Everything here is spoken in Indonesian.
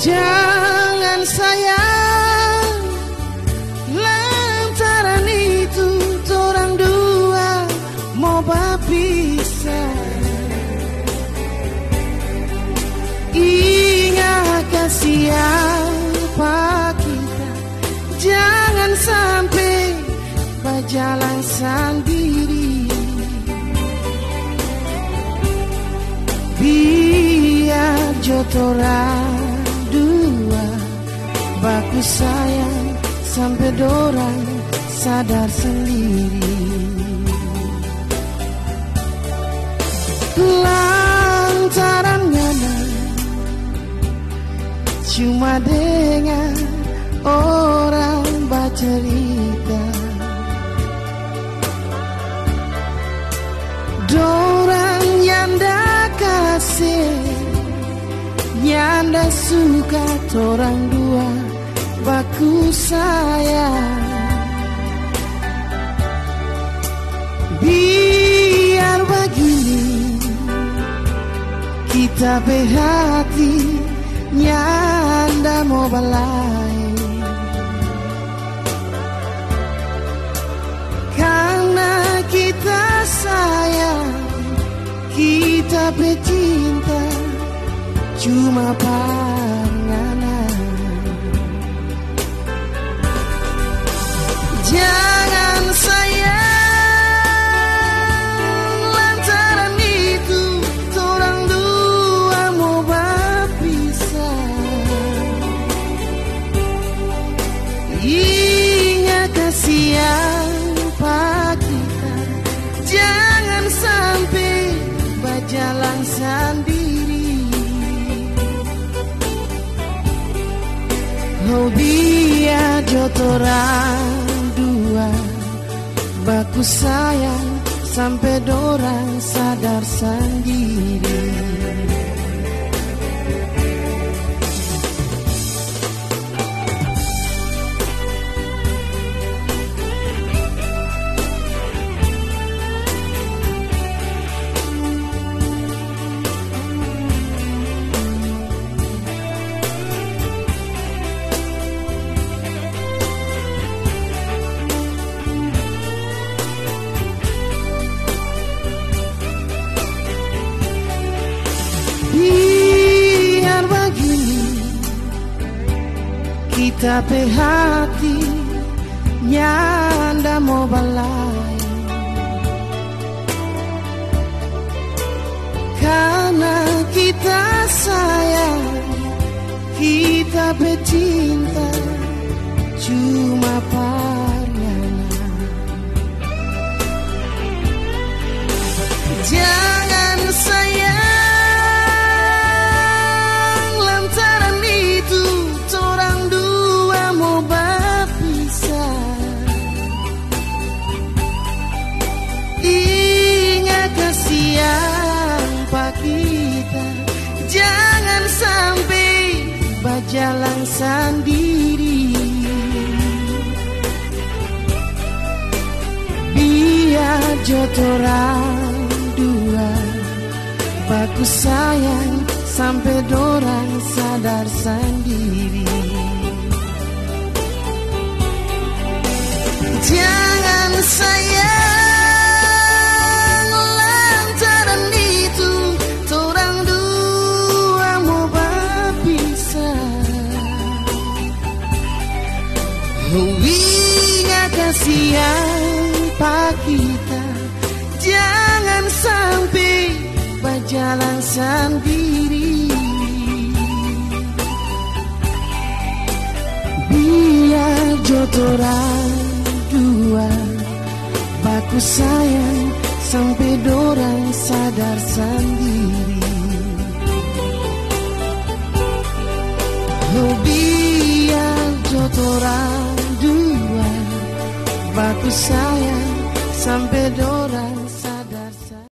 Jangan sayang Lantaran itu orang dua Mau berpisah. Ingat siapa kita? Jangan sampai berjalan sendiri. Biar jotoran Baku sayang sampai dorang sadar sendiri? Lantaran ngana Cuma dengar orang bercerita suka orang dua Baku sayang. Biar begini Kita behati Nyanda mau balai. Karena kita sayang Kita bercinta cuma panganan. Jangan sayang lantaran itu orang dua mau berpisah. Ingat siapa Dia jotoran dua. Baku sayang sampai dorang sadar sendiri Kita hati Nyanda mau balai. Karena kita sayang Kita bercinta Cuma parana berjalan sendiri. Biar jotoran dua Baku sayang sampai dorang sadar sendiri siapa kita Jangan sampai berjalan sendiri. Biar jotoran dua Baku sayang sampai dorang sadar sendiri. Oh biar jotoran dua Baku sayang sampai dorang